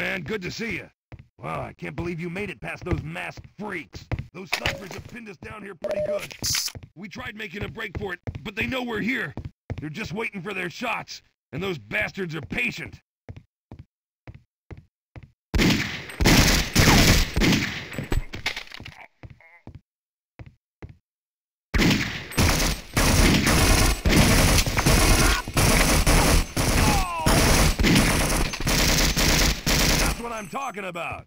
Man, good to see you. Wow, I can't believe you made it past those masked freaks. Those snipers have pinned us down here pretty good. We tried making a break for it, but they know we're here. They're just waiting for their shots, and those bastards are patient. That's what I'm talking about.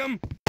him.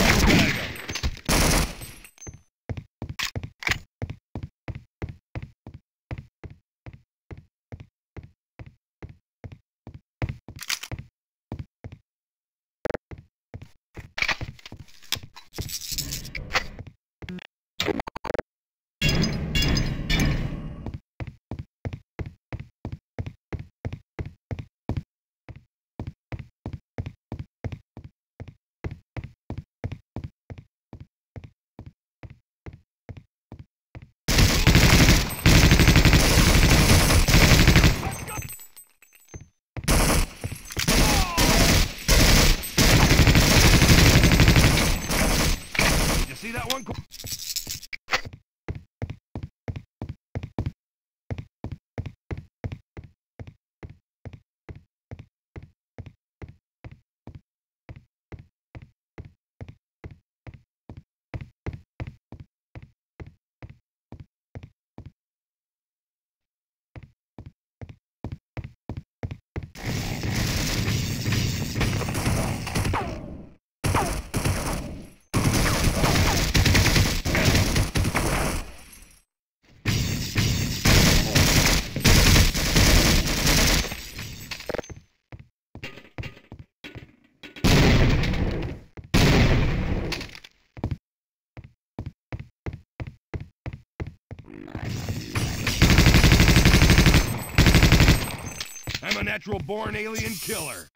Natural born alien killer.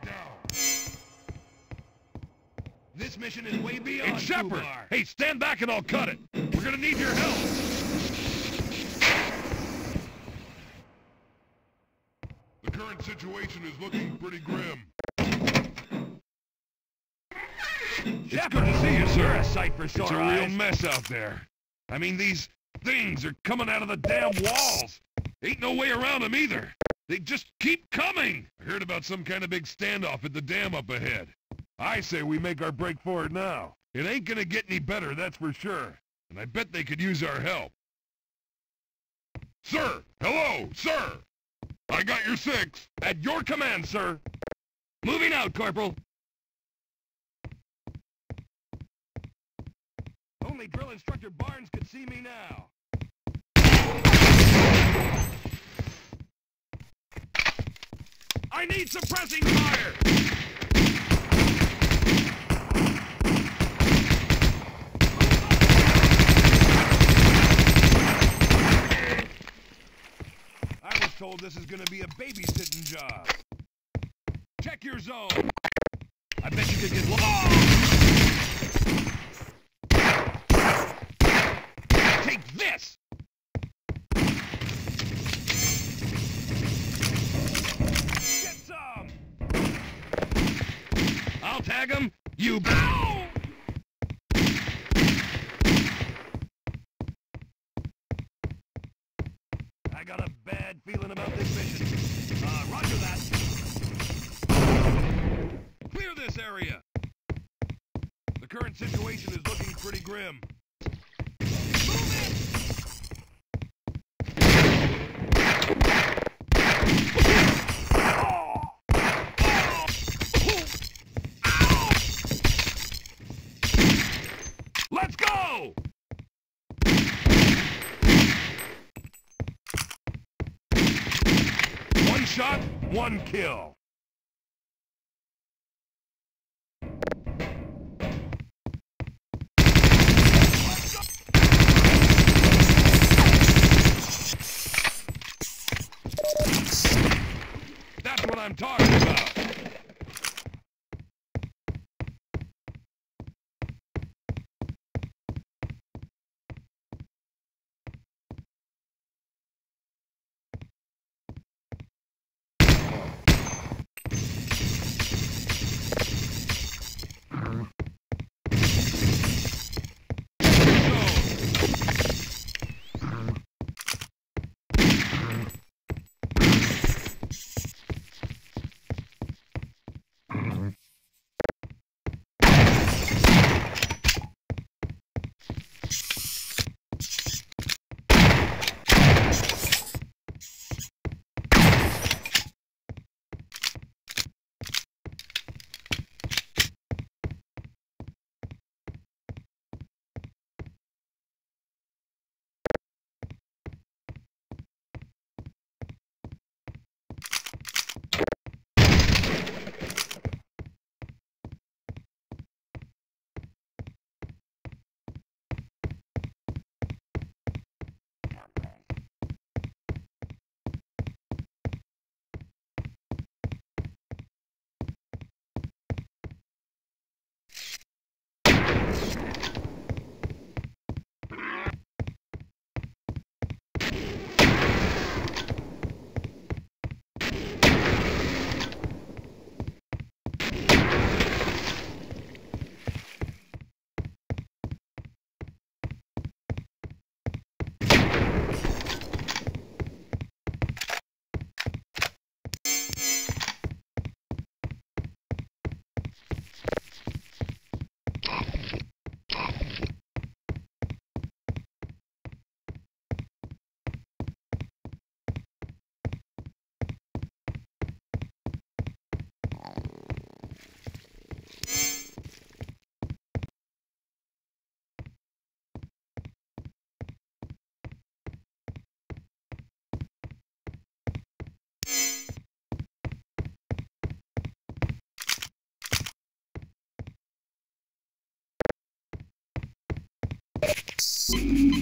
Quiet down. This mission is way beyond It's Shepard! Hey, stand back and I'll cut it! We're gonna need your help! The current situation is looking pretty grim. It's good to see you, sir. You're a sight for sore It's a real eyes. mess out there. I mean, these things are coming out of the damn walls. Ain't no way around them either. They just keep coming. I heard about some kind of big standoff at the dam up ahead. I say we make our break for it now. It ain't gonna get any better, that's for sure. And I bet they could use our help. Sir! Hello, sir! I got your six. At your command, sir. Moving out, Corporal. Only drill instructor Barnes could see me now. I need suppressing fire! I was told this is gonna be a babysitting job. Check your zone. I bet you could get lost. I'll him. You. Ow! I got a bad feeling about this mission. Uh, roger that. Clear this area. The current situation is looking pretty grim. Kill. So, you